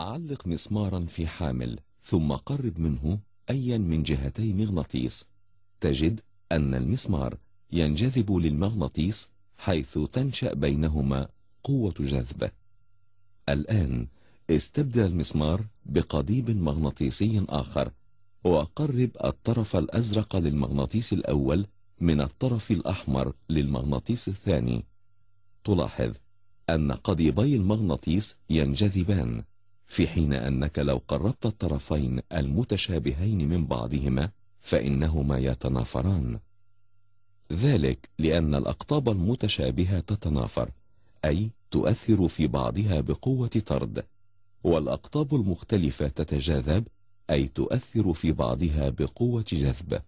علق مسمارا في حامل ثم قرب منه أيا من جهتي مغناطيس. تجد أن المسمار ينجذب للمغناطيس حيث تنشأ بينهما قوة جذب. الآن استبدل المسمار بقضيب مغناطيسي آخر وقرب الطرف الأزرق للمغناطيس الأول من الطرف الأحمر للمغناطيس الثاني. تلاحظ أن قضيبي المغناطيس ينجذبان. في حين أنك لو قربت الطرفين المتشابهين من بعضهما فإنهما يتنافران. ذلك لأن الأقطاب المتشابهة تتنافر أي تؤثر في بعضها بقوة طرد والأقطاب المختلفة تتجاذب أي تؤثر في بعضها بقوة جذب.